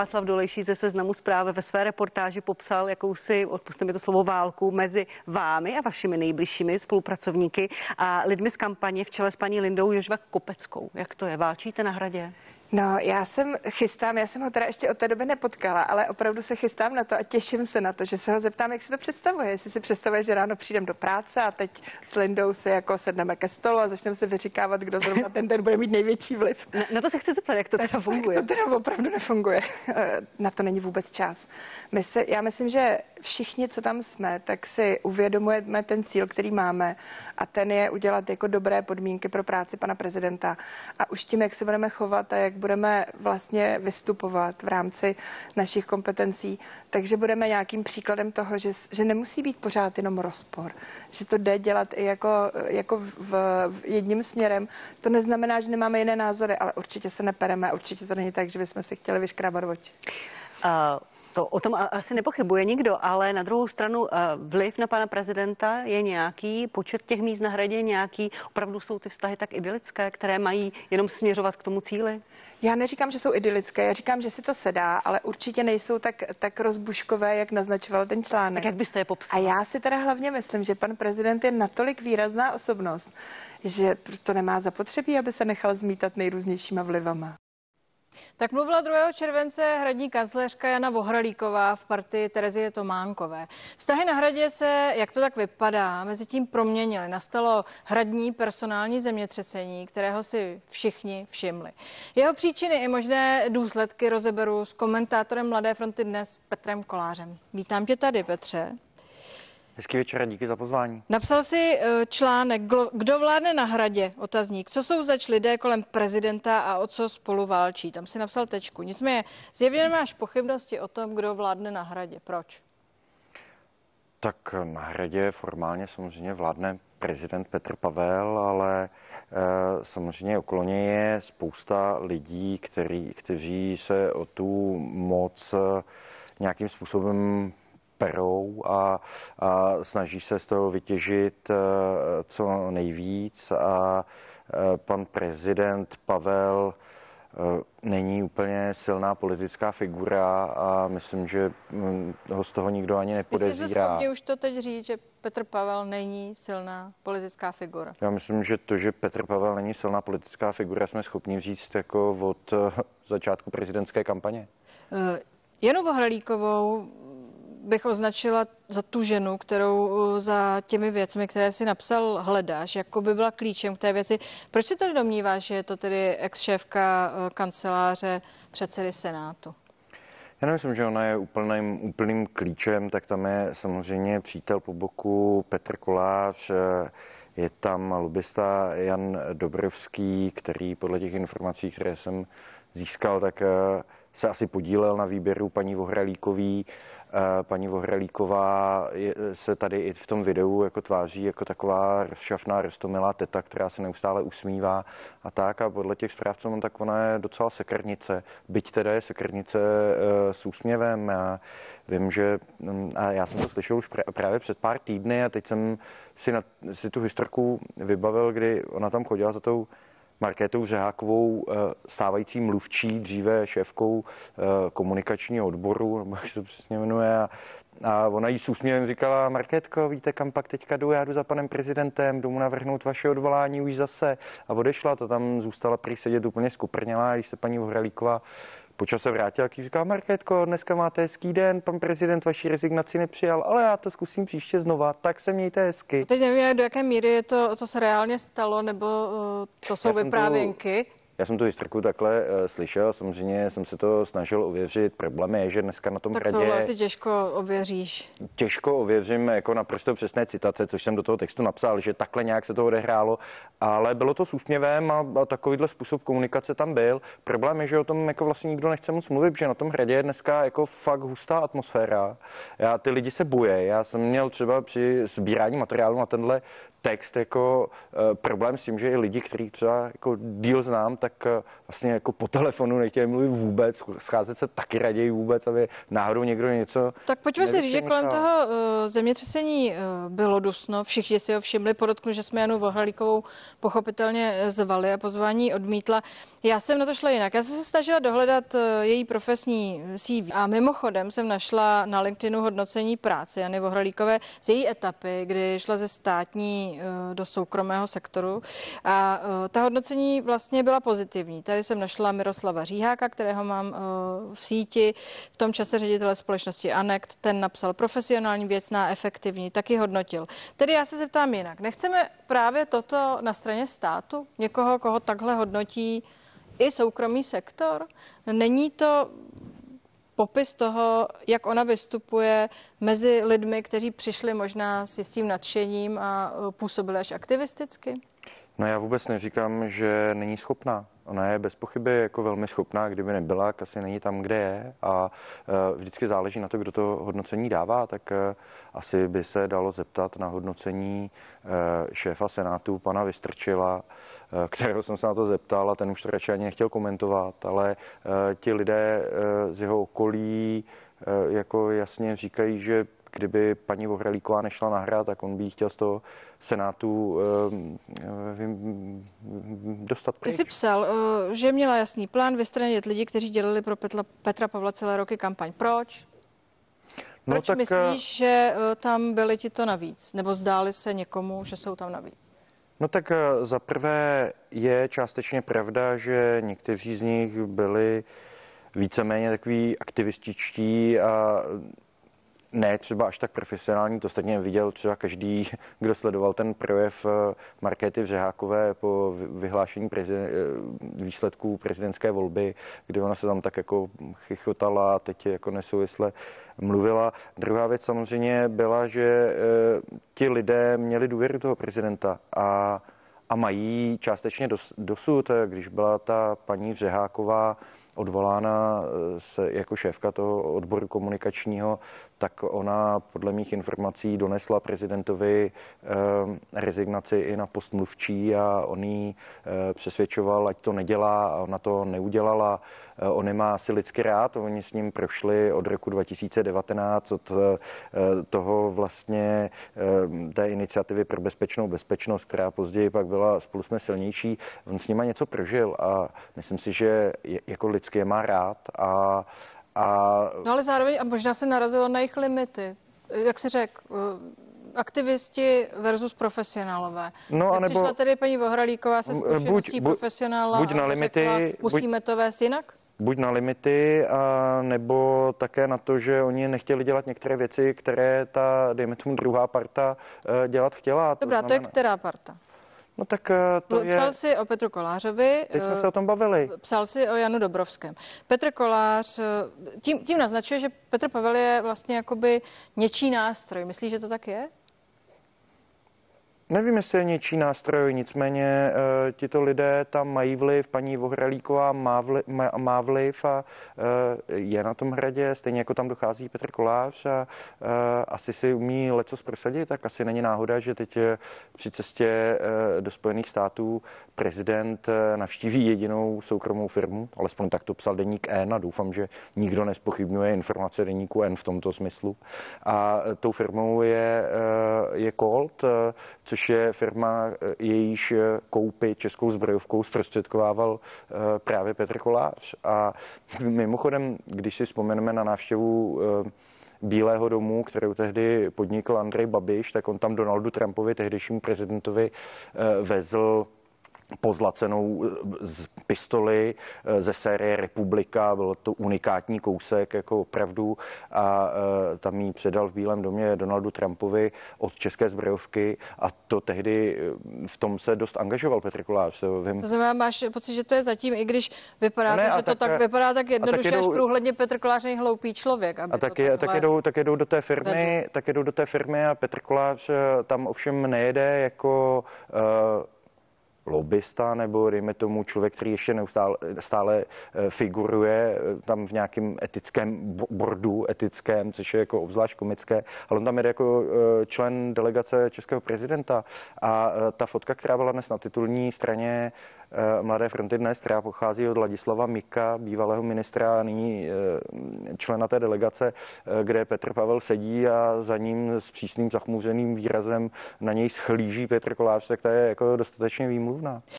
Václav Dolejší ze seznamu zprávy ve své reportáži popsal jakousi, odpusťte mi to slovo, válku mezi vámi a vašimi nejbližšími spolupracovníky a lidmi z kampaně v čele s paní Lindou Jožva Kopeckou. Jak to je? Válčíte na hradě? No, já jsem chystám, já jsem ho teda ještě od té doby nepotkala, ale opravdu se chystám na to a těším se na to, že se ho zeptám, jak si to představuje. Jestli si představuje, že ráno přijdem do práce a teď s Lindou se jako sedneme ke stolu a začneme se vyříkávat, kdo zrovna ten den bude mít největší vliv. Na, na to se chci zeptat, jak to teda funguje. To teda opravdu nefunguje. Na to není vůbec čas. My se, já myslím, že všichni, co tam jsme, tak si uvědomujeme ten cíl, který máme a ten je udělat jako dobré podmínky pro práci pana prezidenta. A už tím, jak se budeme chovat a jak budeme vlastně vystupovat v rámci našich kompetencí, takže budeme nějakým příkladem toho, že, že nemusí být pořád jenom rozpor, že to jde dělat i jako, jako v, v jedním směrem. To neznamená, že nemáme jiné názory, ale určitě se nepereme, určitě to není tak, že bychom si chtěli vyškrábat oči. To o tom asi nepochybuje nikdo, ale na druhou stranu eh, vliv na pana prezidenta je nějaký, počet těch míst na hradě nějaký, opravdu jsou ty vztahy tak idylické, které mají jenom směřovat k tomu cíli? Já neříkám, že jsou idylické, já říkám, že si to sedá, ale určitě nejsou tak, tak rozbuškové, jak naznačoval ten článek. Tak jak byste je popsal? A já si teda hlavně myslím, že pan prezident je natolik výrazná osobnost, že to nemá zapotřebí, aby se nechal zmítat nejrůznějšíma vlivama. Tak mluvila 2. července hradní kancléřka Jana Vohralíková v partii Terezie Tománkové. Vztahy na hradě se, jak to tak vypadá, mezi tím proměnily. Nastalo hradní personální zemětřesení, kterého si všichni všimli. Jeho příčiny i možné důsledky rozeberu s komentátorem Mladé fronty dnes Petrem Kolářem. Vítám tě tady, Petře. Hezký večer a díky za pozvání. Napsal si eh, článek Kdo vládne na hradě? Otazník. Co jsou zač lidé kolem prezidenta a o co spolu válčí? Tam si napsal tečku. Nicméně zjevně nemáš pochybnosti o tom, kdo vládne na hradě. Proč? Tak na hradě formálně samozřejmě vládne prezident Petr Pavel, ale e, samozřejmě okolo něj je spousta lidí, který, kteří se o tu moc eh, nějakým způsobem perou a, a snaží se z toho vytěžit eh, co nejvíc a eh, pan prezident Pavel eh, není úplně silná politická figura a myslím, že hm, ho z toho nikdo ani nepodezírá. Myslíš, že už to teď říct, že Petr Pavel není silná politická figura? Já myslím, že to, že Petr Pavel není silná politická figura, jsme schopni říct jako od začátku prezidentské kampaně. Janu Vohralíkovou bych označila za tu ženu, kterou uh, za těmi věcmi, které si napsal, hledáš, jako by byla klíčem k té věci. Proč si tedy domníváš, že je to tedy ex-šéfka uh, kanceláře předsedy Senátu? Já nemyslím, že ona je úplným, úplným klíčem, tak tam je samozřejmě přítel po boku Petr Kolář, je tam lobista Jan Dobrovský, který podle těch informací, které jsem získal, tak uh, se asi podílel na výběru paní Vohralíkový. Eh, paní Vohralíková se tady i v tom videu jako tváří jako taková rozšafná, roztomilá teta, která se neustále usmívá a tak. A podle těch zpráv, co mám, tak ona je docela sekrnice. Byť teda je sekrnice eh, s úsměvem. Já vím, že mm, a já jsem to slyšel už právě před pár týdny a teď jsem si, na, si tu historku vybavil, kdy ona tam chodila za tou Markétou Řehákovou, eh, stávající mluvčí, dříve šéfkou eh, komunikačního odboru, nebo jak se to přesně jmenuje. A, ona jí s úsměvem říkala, Markétko, víte, kam pak teďka jdu? Já jdu za panem prezidentem, jdu mu navrhnout vaše odvolání už zase. A odešla, to tam zůstala prý sedět úplně skuprnělá, když se paní Vohralíková Počas se vrátil, jaký říká, Markétko, dneska máte hezký den, pan prezident vaši rezignaci nepřijal, ale já to zkusím příště znova, tak se mějte hezky. Teď nevím, do jaké míry je to, co se reálně stalo, nebo uh, to jsou já vyprávěnky. Já jsem tu historiku takhle uh, slyšel, samozřejmě jsem se to snažil ověřit. Problém je, že dneska na tom tak hradě... Tak to asi těžko ověříš. Těžko ověřím jako naprosto přesné citace, což jsem do toho textu napsal, že takhle nějak se to odehrálo, ale bylo to s úsměvem a, a takovýhle způsob komunikace tam byl. Problém je, že o tom jako vlastně nikdo nechce moc mluvit, že na tom hradě je dneska jako fakt hustá atmosféra. Já, ty lidi se boje. Já jsem měl třeba při sbírání materiálu na tenhle text jako uh, problém s tím, že i lidi, kteří třeba jako díl znám, tak uh, vlastně jako po telefonu nechtějí mluvit vůbec, scházet se taky raději vůbec, aby náhodou někdo něco... Tak pojďme si říct, že kolem toho uh, zemětřesení uh, bylo dusno, všichni si ho všimli, podotknu, že jsme Janu Vohralíkovou pochopitelně zvali a pozvání odmítla. Já jsem na to šla jinak. Já jsem se snažila dohledat uh, její profesní CV a mimochodem jsem našla na LinkedInu hodnocení práce Jany Vohralíkové z její etapy, kdy šla ze státní Eh, do soukromého sektoru. A eh, ta hodnocení vlastně byla pozitivní. Tady jsem našla Miroslava Říháka, kterého mám eh, v síti, v tom čase ředitele společnosti Anekt, ten napsal profesionální, věcná, efektivní, taky hodnotil. Tedy já se zeptám jinak. Nechceme právě toto na straně státu? Někoho, koho takhle hodnotí i soukromý sektor? Není to popis toho, jak ona vystupuje mezi lidmi, kteří přišli možná s jistým nadšením a e, působili až aktivisticky? No já vůbec neříkám, že není schopná. Ona je bez pochyby jako velmi schopná, kdyby nebyla, asi není tam, kde je. A e, vždycky záleží na to, kdo to hodnocení dává, tak e, asi by se dalo zeptat na hodnocení šéfa Senátu, pana Vystrčila, kterého jsem se na to zeptal a ten už to radši ani nechtěl komentovat, ale ti lidé z jeho okolí jako jasně říkají, že kdyby paní Vohrelíková nešla na hra, tak on by jí chtěl z toho Senátu dostat pryč. Ty jsi psal, uh, že měla jasný plán vystranit lidi, kteří dělali pro Petra, Petra Pavla celé roky kampaň. Proč? No, Proč tak, myslíš, že uh, tam byli ti to navíc? Nebo zdáli se někomu, že jsou tam navíc? No tak za prvé je částečně pravda, že někteří z nich byli víceméně takový aktivističtí a ne třeba až tak profesionální, to stejně viděl třeba každý, kdo sledoval ten projev eh, Markéty Vřehákové po vyhlášení prezident, eh, výsledků prezidentské volby, kdy ona se tam tak jako chychotala a teď jako nesouvisle mluvila. Druhá věc samozřejmě byla, že eh, ti lidé měli důvěru toho prezidenta a, a mají částečně dos, dosud, když byla ta paní Řeháková odvolána se, jako šéfka toho odboru komunikačního, tak ona podle mých informací donesla prezidentovi eh, rezignaci i na post mluvčí a on jí eh, přesvědčoval, ať to nedělá a ona to neudělala. Eh, on nemá asi lidsky rád, oni s ním prošli od roku 2019, od eh, toho vlastně eh, té iniciativy pro bezpečnou bezpečnost, která později pak byla spolu jsme silnější. On s nima něco prožil a myslím si, že jako lidsky je má rád a a... No ale zároveň, a možná se narazilo na jejich limity. Jak si řekl, eh, aktivisti versus profesionálové. No, a nebo... Přišla tedy paní Vohralíková se zkušeností buď, profesionála buď na limity, řekla, musíme buď, to vést jinak? Buď na limity, a nebo také na to, že oni nechtěli dělat některé věci, které ta, dejme tomu, druhá parta eh, dělat chtěla. Dobrá, to, znamená... to je která parta? No tak eh, to je... Psal si o Petru Kolářovi. Teď jsme se o tom bavili. Psal si o Janu Dobrovském. Petr Kolář, eh, tím, tím naznačuje, že Petr Pavel je vlastně jakoby něčí nástroj. Myslíš, že to tak je? Nevím, jestli je něčí nástroj, nicméně e, tito lidé tam mají vliv, paní Vohralíková má vliv, má, má vliv a e, je na tom hradě, stejně jako tam dochází Petr Kolář a e, asi si umí leco prosadit, tak asi není náhoda, že teď při cestě e, do Spojených států prezident navštíví jedinou soukromou firmu, alespoň tak to psal deník N a doufám, že nikdo nespochybňuje informace deníku N v tomto smyslu. A tou firmou je, e, je Colt, což což je firma, eh, jejíž eh, koupy českou zbrojovkou zprostředkovával eh, právě Petr Kolář. A mimochodem, když si vzpomeneme na návštěvu Bílého domu, kterou tehdy podnikl Andrej Babiš, tak on tam Donaldu Trumpovi, tehdejšímu prezidentovi, vezl pozlacenou eh, z pistoli eh, ze série Republika, byl to unikátní kousek, jako opravdu, a eh, tam jí předal v Bílém domě Donaldu Trumpovi od české zbrojovky a to tehdy v tom se dost angažoval Petr Kolář. Vím. To znamená, máš pocit, že to je zatím, i když vypadá no ne, to, že to tak, tak vypadá tak jednoduše, až průhledně Petr Kolář je hloupý člověk. Aby a taky, tak, jedou, tak jedou do té firmy, vedl. tak jedou do té firmy a Petr Kolář tam ovšem nejede jako uh, lobbysta nebo dejme tomu člověk, který ještě neustále stále eh, figuruje eh, tam v nějakém etickém bordu etickém, což je jako obzvlášť komické, ale on tam jde jako eh, člen delegace českého prezidenta. A ta fotka, která byla dnes na titulní straně Mladé fronty dnes, která pochází od Ladislava Mika, bývalého ministra a nyní člena té delegace, kde Petr Pavel sedí a za ním s přísným zachmůřeným výrazem na něj schlíží Petr Kolář, tak to je jako dostatečně výmluvná.